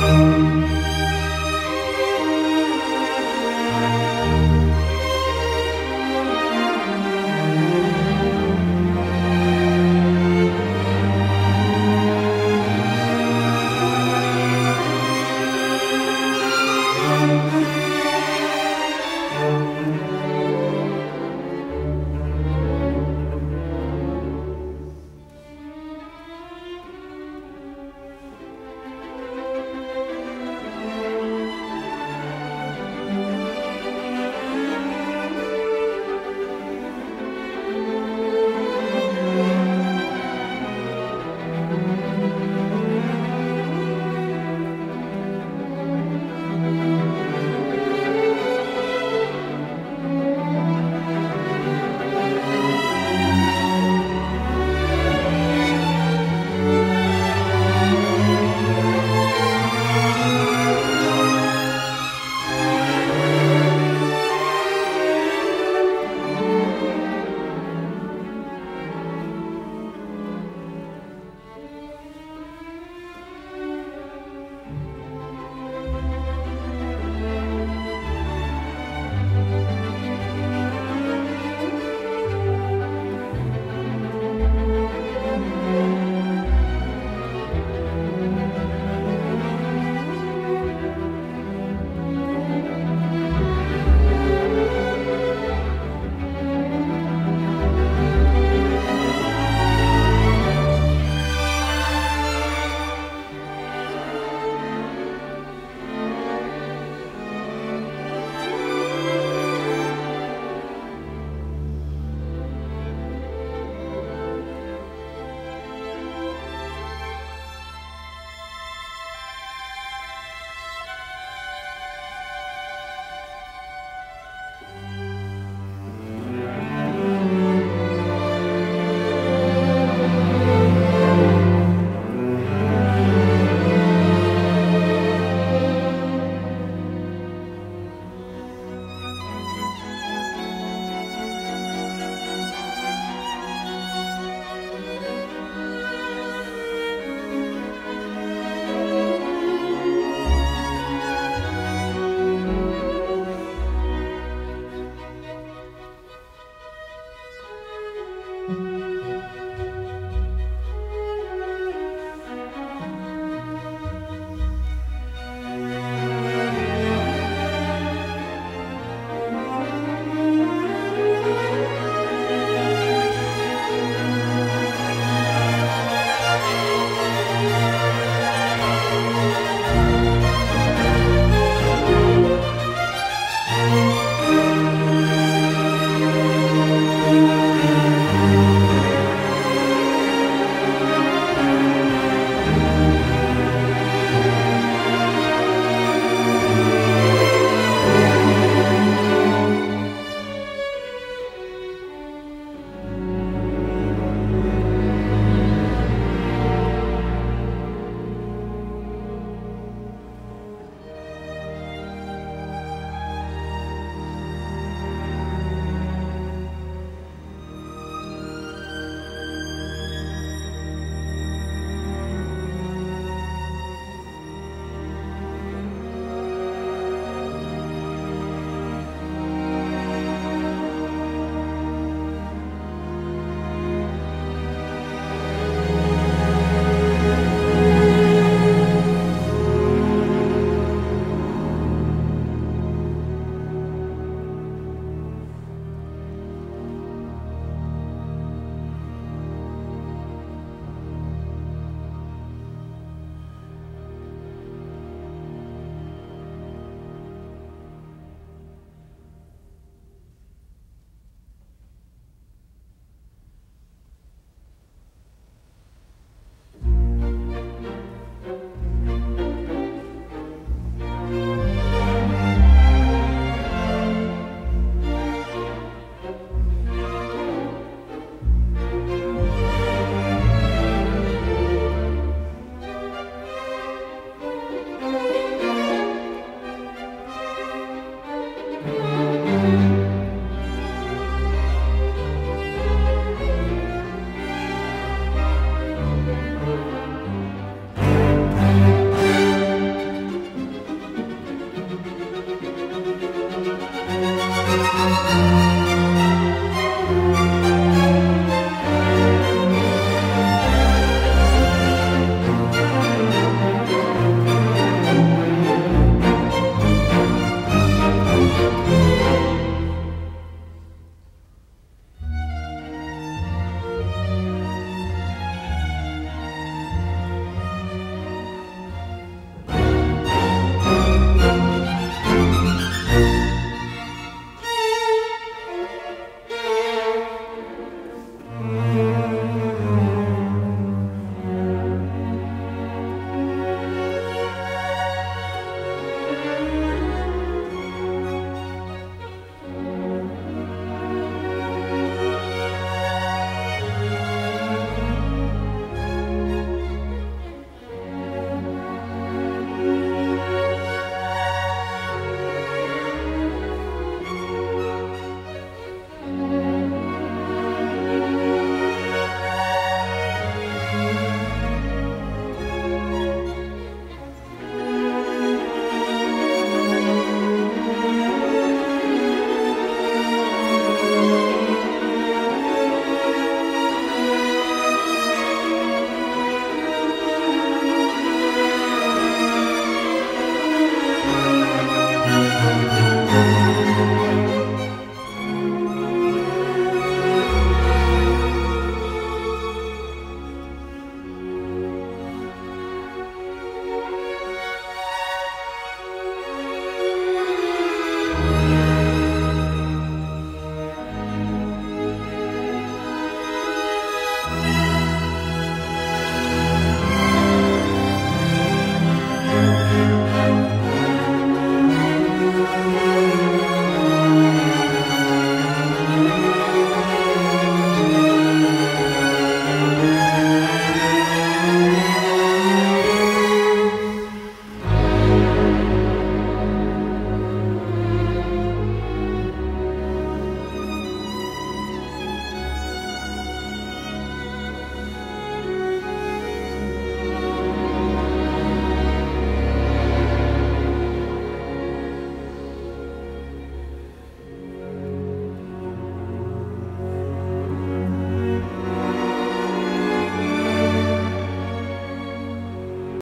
Música